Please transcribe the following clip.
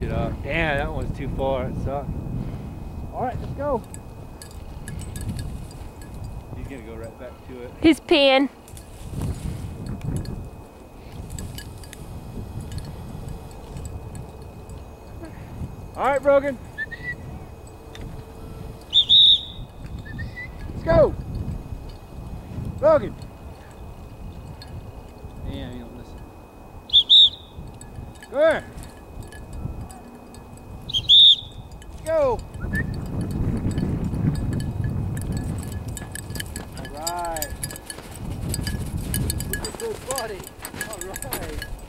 it up. Damn, that one's too far. It sucks. All right, let's go. He's gonna go right back to it. He's peeing. All right, Brogan. Let's go. Brogan. Damn, you don't listen. Good. body. All right.